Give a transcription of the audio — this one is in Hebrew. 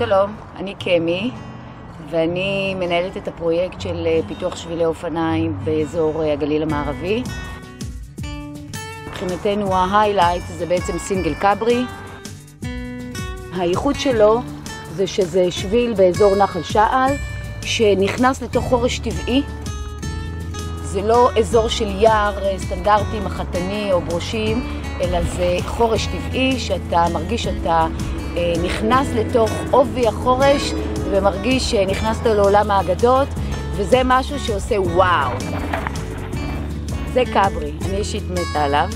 שלום, אני קמי, ואני מנהלת את הפרויקט של אה, פיתוח שבילי אופניים באזור אה, הגליל המערבי. מבחינתנו ההיילייט זה בעצם סינגל קברי. הייחוד שלו זה שזה שביל באזור נחל שעל, שנכנס לתוך חורש טבעי. זה לא אזור של יער אה, סטנדרטי, מחתני או ברושים, אלא זה חורש טבעי שאתה מרגיש שאתה נכנס לתוך עובי החורש ומרגיש שנכנסת לעולם האגדות, וזה משהו שעושה וואו. זה כברי, אני אישית מתה עליו.